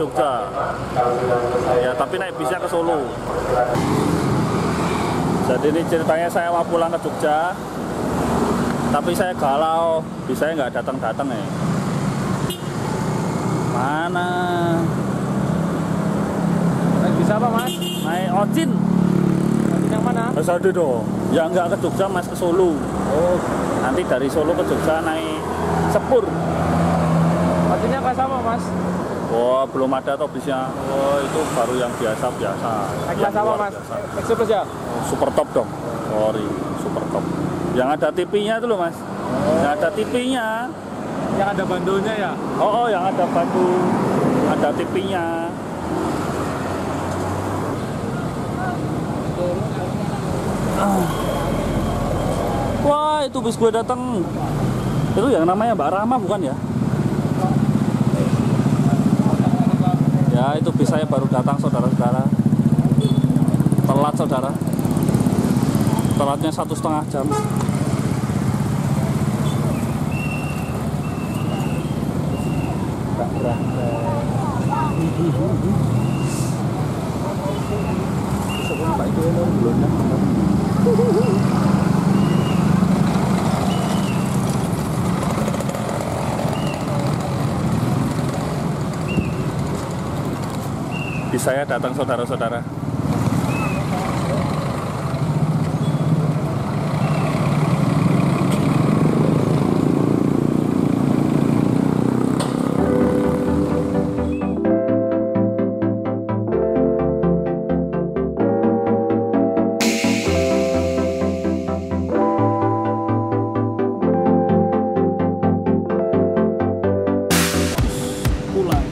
Jogja. Ya tapi naik bisnya ke Solo. Jadi ini ceritanya saya mau pulang ke Jogja tapi saya galau. Bisanya nggak datang-datang ya mana? Naik bisa apa mas? naik ocin Yang mana? ada dong. Ya nggak ke Jogja mas ke Solo. Oh, nanti dari Solo ke Jogja naik sepur. Artinya nggak sama mas? Wah belum ada toh bisnya Wah itu baru yang biasa-biasa Yang apa mas? biasa. Express ya? Oh, Super top dong Sorry super top Yang ada TV-nya itu loh mas Yang ada TV-nya Yang ada bandonya ya? Oh, oh yang ada batu Ada TV-nya Ah. Wah itu bis gue datang Itu yang namanya Mbak Rama bukan ya? Ya itu bis saya baru datang saudara-saudara. Telat saudara. Telatnya satu setengah jam. Nggak berangkat. Sebelum Pak itu belum Saya datang saudara-saudara. Pulang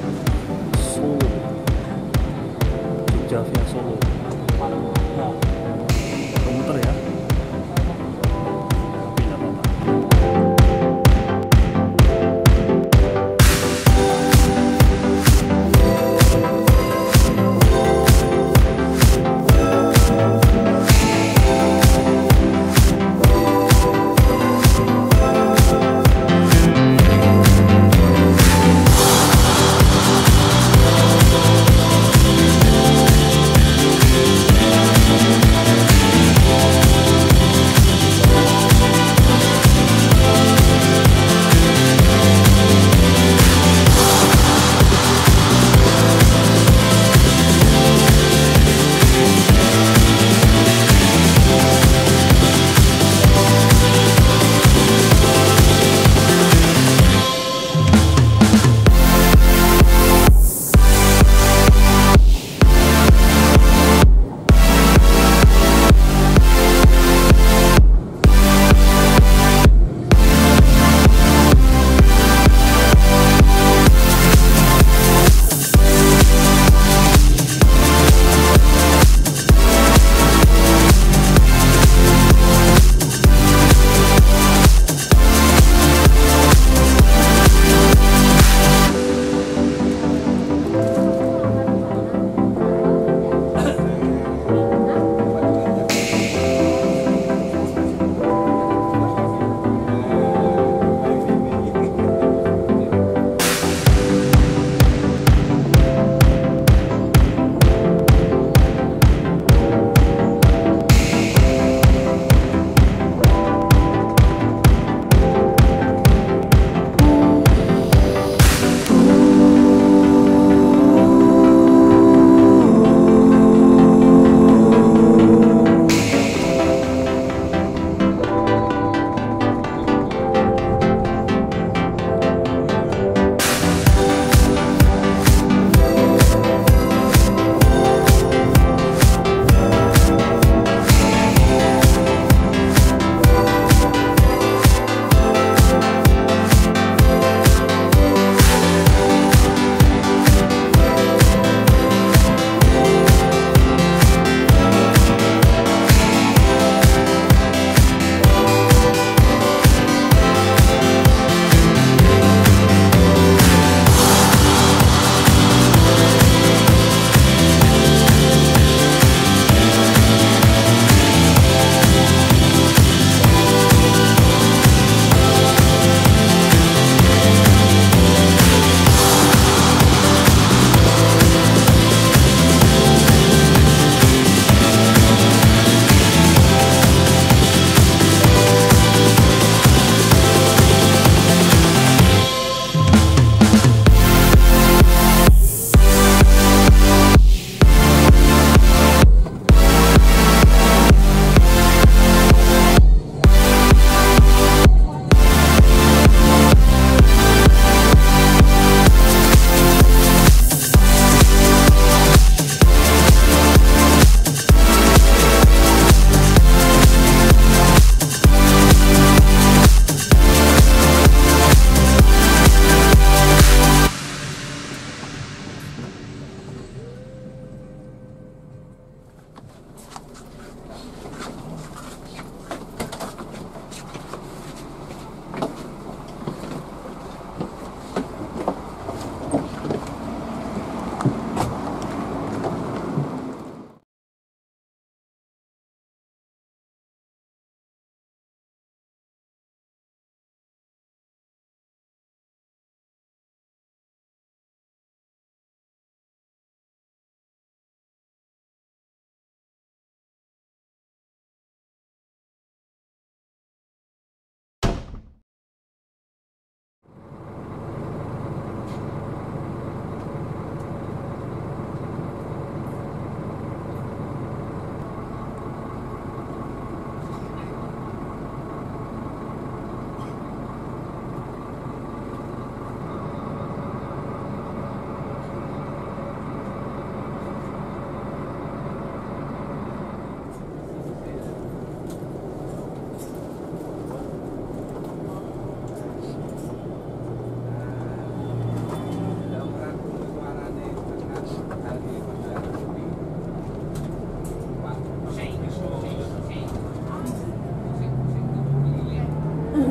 非常辛苦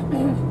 Mm-hmm.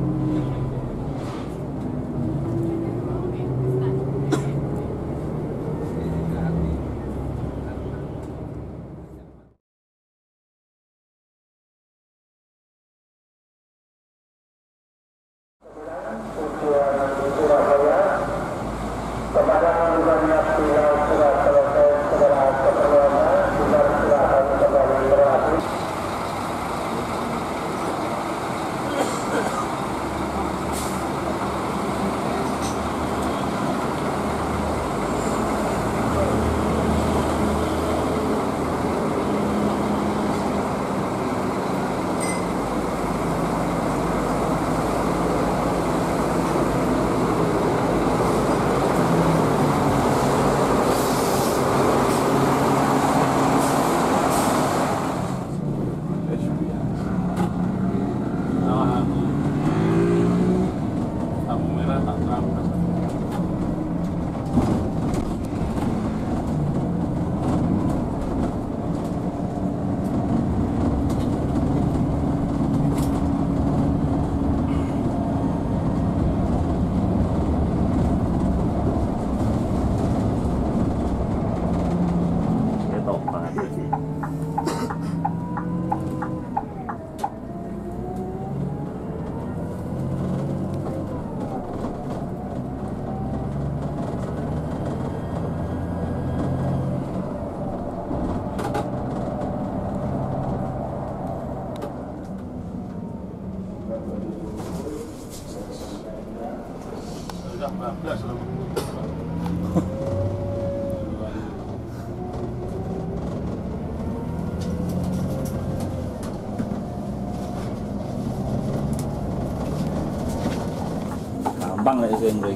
Gampang lah sih ini.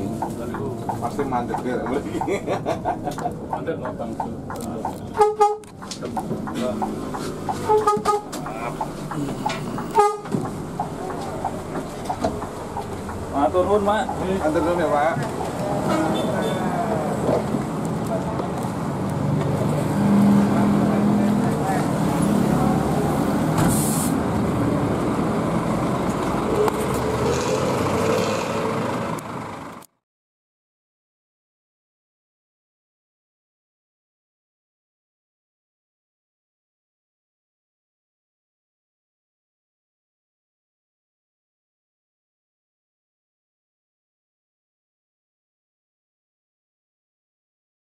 pasti mandet ya Ada gampang tuh. Matur nuwun, Mak. dulu ya pak